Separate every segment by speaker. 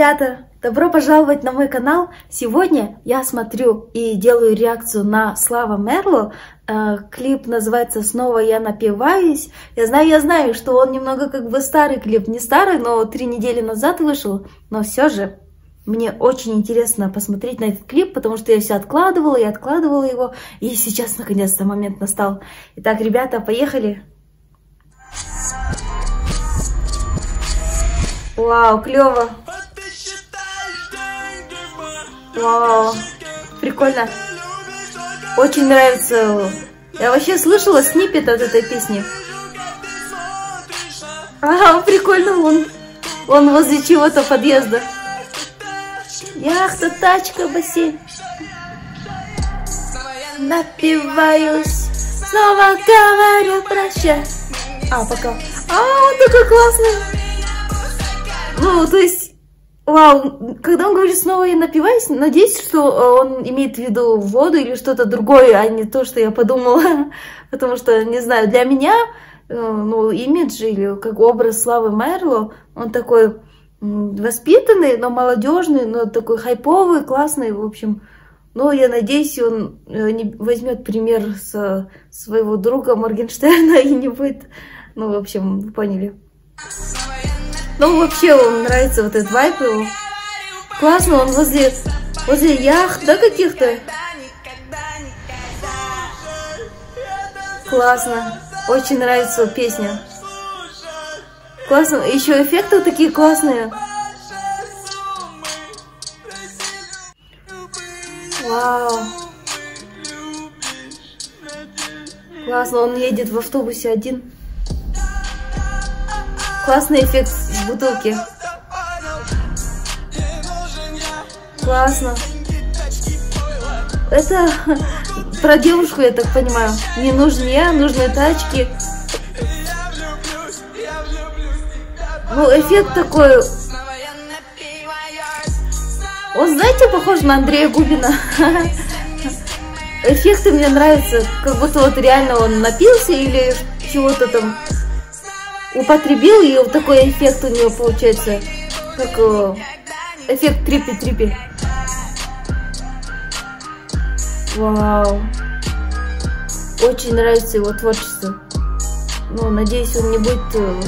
Speaker 1: ребята! Добро пожаловать на мой канал! Сегодня я смотрю и делаю реакцию на Слава Мерло. Э, клип называется «Снова я напиваюсь». Я знаю, я знаю, что он немного как бы старый клип. Не старый, но три недели назад вышел. Но все же мне очень интересно посмотреть на этот клип, потому что я все откладывала и откладывала его. И сейчас наконец-то момент настал. Итак, ребята, поехали! Вау, клево! Вау, прикольно. Очень нравится. Я вообще слышала снипет от этой песни. Ага, прикольно он. Он возле чего-то подъезда. Яхта, тачка, бассейн. Напиваюсь, снова говорю прощай. А, пока. А, он такой классный. Ну, то есть Вау, когда он говорит снова я напиваюсь, надеюсь, что э, он имеет в виду воду или что-то другое, а не то, что я подумала. Потому что, не знаю, для меня, э, ну, имидж или как образ Славы Мерло, он такой воспитанный, но молодежный, но такой хайповый, классный, в общем. Ну, я надеюсь, он э, не возьмет пример с своего друга Моргенштерна и не будет, ну, в общем, вы поняли. Ну, вообще, он нравится вот этот вайп его. Классно, он возле, возле яхт, да, каких-то? Классно. Очень нравится песня. Классно. Еще эффекты такие классные. Вау. Классно, он едет в автобусе один. Классный эффект с бутылки. Классно. Это про девушку, я так понимаю. Не нужен я, нужны тачки. Ну, эффект такой... Он, знаете, похож на Андрея Губина. Эффекты мне нравятся, как будто вот реально он напился или чего-то там употребил, и вот такой эффект у него получается, как э, эффект трипи-трипи. Вау. Очень нравится его творчество. Ну, надеюсь, он не будет э,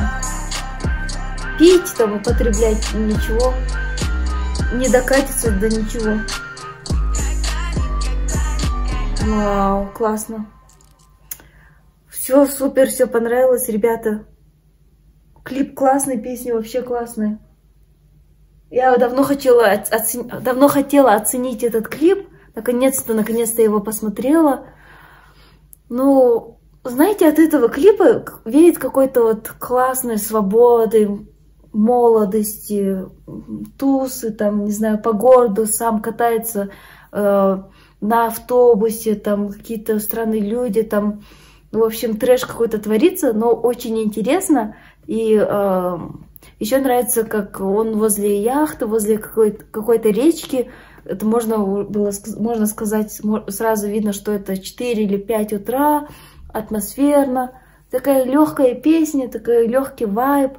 Speaker 1: пить, там, употреблять ничего. Не докатится до ничего. Вау, классно. Все супер, все понравилось, ребята. Клип классный, песни вообще классные. Я давно хотела, оцен... давно хотела оценить этот клип. Наконец-то, наконец-то его посмотрела. Ну, знаете, от этого клипа веет какой-то вот классной свободы, молодости, тусы, там, не знаю, по городу, сам катается э, на автобусе, там какие-то странные люди, там, в общем, трэш какой-то творится, но очень интересно. И э, еще нравится, как он возле яхты, возле какой-то какой речки. Это можно было можно сказать, сразу видно, что это 4 или 5 утра, атмосферно. Такая легкая песня, такой легкий вайб.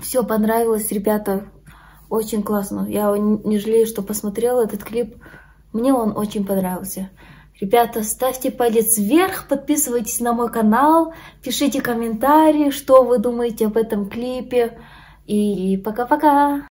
Speaker 1: Все понравилось, ребята. Очень классно. Я не жалею, что посмотрела этот клип. Мне он очень понравился. Ребята, ставьте палец вверх, подписывайтесь на мой канал, пишите комментарии, что вы думаете об этом клипе. И пока-пока!